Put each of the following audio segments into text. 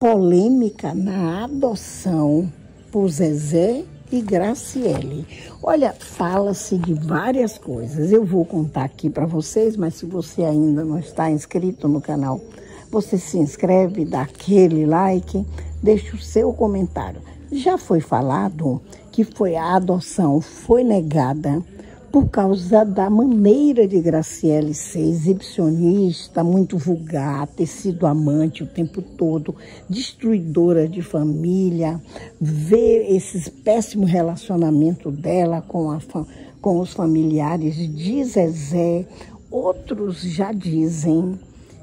polêmica na adoção por Zezé e Graciele. Olha, fala-se de várias coisas. Eu vou contar aqui para vocês, mas se você ainda não está inscrito no canal, você se inscreve, dá aquele like, deixa o seu comentário. Já foi falado que foi a adoção foi negada por causa da maneira de Graciele ser exibicionista, muito vulgar, ter sido amante o tempo todo, destruidora de família, ver esses péssimos relacionamentos dela com, a, com os familiares de Zezé. Outros já dizem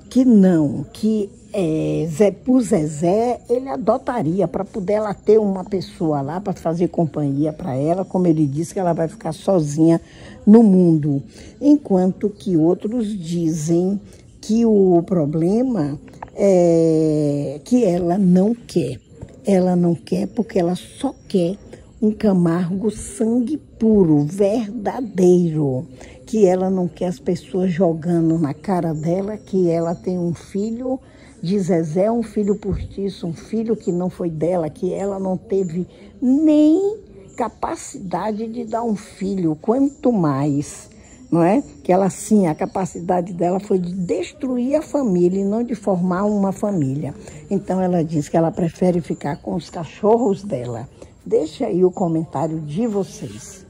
que não, que é, Zé, por Zezé, ele adotaria para poder ela ter uma pessoa lá para fazer companhia para ela, como ele disse que ela vai ficar sozinha no mundo. Enquanto que outros dizem que o problema é que ela não quer. Ela não quer porque ela só quer um Camargo sangue puro, verdadeiro, que ela não quer as pessoas jogando na cara dela que ela tem um filho de Zezé, um filho postiço, um filho que não foi dela, que ela não teve nem capacidade de dar um filho, quanto mais, não é? Que ela sim, a capacidade dela foi de destruir a família e não de formar uma família. Então ela diz que ela prefere ficar com os cachorros dela. Deixa aí o comentário de vocês.